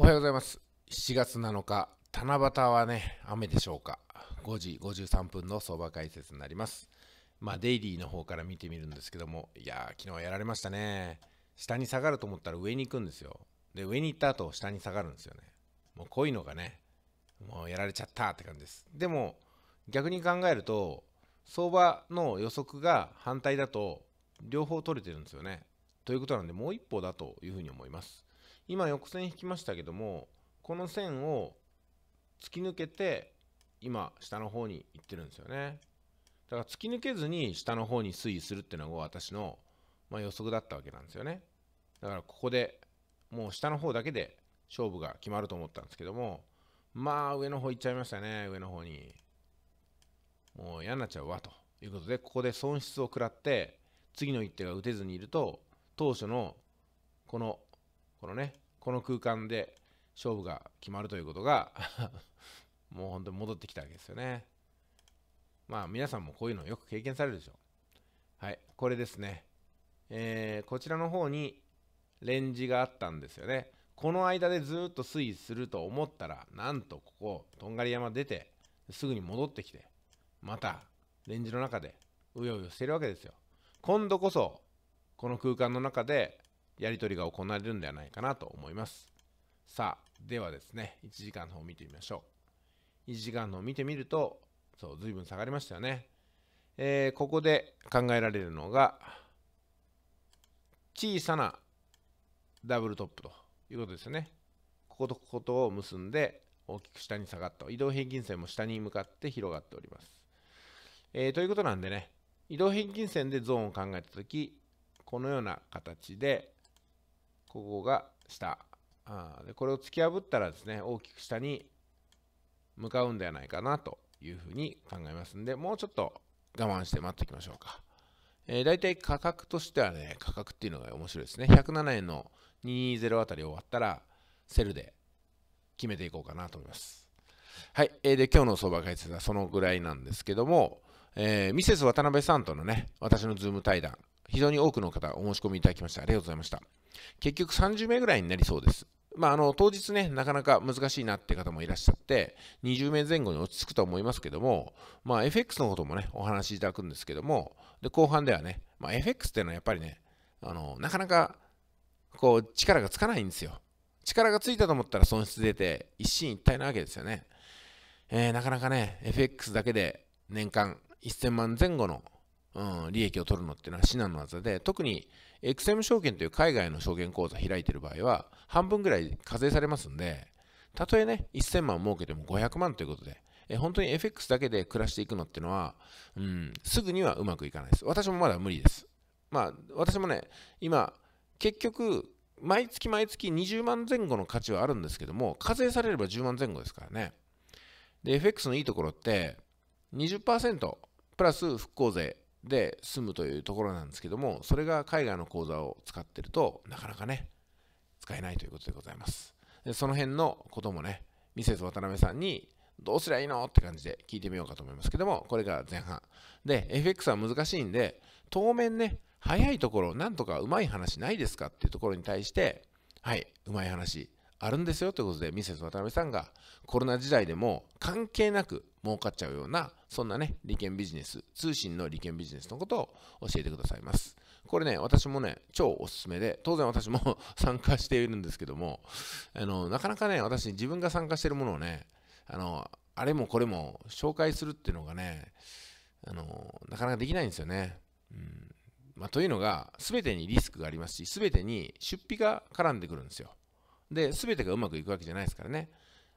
おはようございます。7月7日、七夕はね、雨でしょうか。5時53分の相場解説になります。まあ、デイリーの方から見てみるんですけども、いやー、昨日はやられましたね。下に下がると思ったら上に行くんですよ。で、上に行った後、下に下がるんですよね。もうこういうのがね、もうやられちゃったって感じです。でも、逆に考えると、相場の予測が反対だと、両方取れてるんですよね。ということなんで、もう一歩だというふうに思います。今、横線引きましたけども、この線を突き抜けて、今、下の方に行ってるんですよね。だから突き抜けずに下の方に推移するっていうのが私の、まあ、予測だったわけなんですよね。だからここでもう下の方だけで勝負が決まると思ったんですけども、まあ上の方行っちゃいましたね、上の方に。もう嫌になっちゃうわということで、ここで損失を食らって、次の一手が打てずにいると、当初のこの、このね、この空間で勝負が決まるということが もう本当に戻ってきたわけですよね。まあ皆さんもこういうのよく経験されるでしょう。はい、これですね。えーこちらの方にレンジがあったんですよね。この間でずっと推移すると思ったら、なんとここ、とんがり山出て、すぐに戻ってきて、またレンジの中でうようよしてるわけですよ。今度こそ、この空間の中でやり取りが行われるんではないかなと思います。さあ、ではですね、1時間の方を見てみましょう。1時間の方を見てみると、そう、ずいぶん下がりましたよね。えーここで考えられるのが、小さなダブルトップということですよね。こことこことを結んで、大きく下に下がった。移動平均線も下に向かって広がっております。えーということなんでね、移動平均線でゾーンを考えたとき、このような形で、ここが下。あでこれを突き破ったらですね、大きく下に向かうんではないかなというふうに考えますんで、もうちょっと我慢して待っておきましょうか。えー、大体価格としてはね、価格っていうのが面白いですね。107円の220あたり終わったら、セルで決めていこうかなと思います。はい。えーで、今日の相場解説はそのぐらいなんですけども、えーミセスワタナベさんとのね、私の Zoom 対談、非常に多くの方お申し込みいただきました。ありがとうございました。結局30名ぐらいになりそうです。まあ、あの、当日ね、なかなか難しいなって方もいらっしゃって、20名前後に落ち着くと思いますけども、まあ、FX のこともね、お話しいただくんですけども、で、後半ではね、まあ、FX っていうのはやっぱりね、あの、なかなか、こう、力がつかないんですよ。力がついたと思ったら損失出て、一進一退なわけですよね。えーなかなかね、FX だけで年間1000万前後の、うん、利益を取るのっていうのは至難の技で、特に XM 証券という海外の証券口座開いてる場合は、半分ぐらい課税されますんで、たとえね、1000万儲けても500万ということで、え本当に FX だけで暮らしていくのっていうのは、うん、すぐにはうまくいかないです。私もまだ無理です。まあ、私もね、今、結局、毎月毎月20万前後の価値はあるんですけども、課税されれば10万前後ですからね。で、FX のいいところって、20%プラス復興税で済むというところなんですけども、それが海外の口座を使ってるとなかなかね、使えないということでございます。でその辺のこともね、ミセス渡辺さんにどうすりゃいいのって感じで聞いてみようかと思いますけども、これが前半。で、FX は難しいんで、当面ね、早いところ、なんとかうまい話ないですかっていうところに対して、はい、うまい話あるんですよということで、ミセス渡辺さんがコロナ時代でも関係なく儲かっちゃうような、そんなね、利権ビジネス、通信の利権ビジネスのことを教えてくださいます。これね、私もね、超おすすめで、当然私も 参加しているんですけども、あの、なかなかね、私自分が参加しているものをね、あの、あれもこれも紹介するっていうのがね、あの、なかなかできないんですよね。うんまあ、というのが、すべてにリスクがありますし、すべてに出費が絡んでくるんですよ。で、すべてがうまくいくわけじゃないですからね。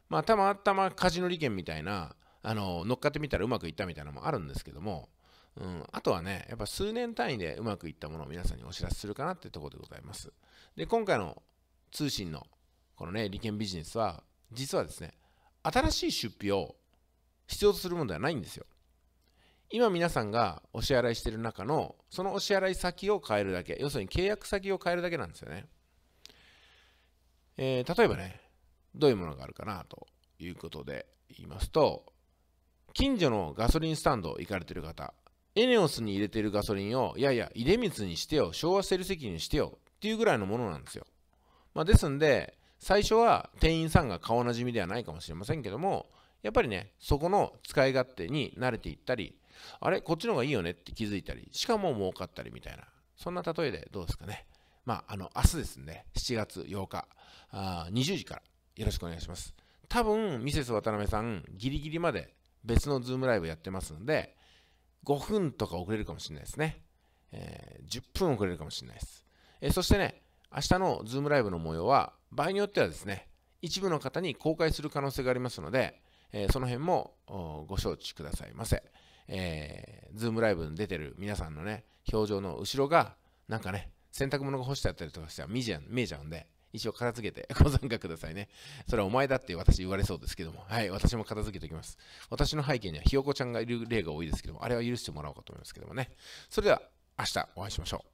まあ、たまたまカジノ利権みたいな、あの、乗っかってみたらうまくいったみたいなのもあるんですけども、うん、あとはね、やっぱ数年単位でうまくいったものを皆さんにお知らせするかなってところでございます。で、今回の通信のこのね、利権ビジネスは、実はですね、新しい出費を必要とするものではないんですよ。今皆さんがお支払いしてる中の、そのお支払い先を変えるだけ、要するに契約先を変えるだけなんですよね。えー例えばね、どういうものがあるかなということで言いますと、近所のガソリンスタンド行かれてる方、エネオスに入れてるガソリンを、いやいや、出光にしてよ、昭和セル石にしてよっていうぐらいのものなんですよ。まあ、ですんで、最初は店員さんが顔なじみではないかもしれませんけども、やっぱりね、そこの使い勝手に慣れていったり、あれ、こっちの方がいいよねって気づいたり、しかも儲かったりみたいな、そんな例えでどうですかね。まあ、あの、明日ですね、7月8日、あ20時からよろしくお願いします。多分、ミセス渡辺さん、ギリギリまで別のズームライブやってますんで、5分とか遅れるかもしれないですね。えー、10分遅れるかもしれないです。えー、そしてね、明日のズームライブの模様は、場合によってはですね、一部の方に公開する可能性がありますので、えー、その辺もご承知くださいませ。えー、ズームライブに出てる皆さんのね、表情の後ろが、なんかね、洗濯物が干してあったりとかしては見えちゃうんで、一応片付けて ご参加くださいね。それはお前だって私言われそうですけども、はい、私も片付けておきます。私の背景にはひよこちゃんがいる例が多いですけども、あれは許してもらおうかと思いますけどもね。それでは、明日お会いしましょう。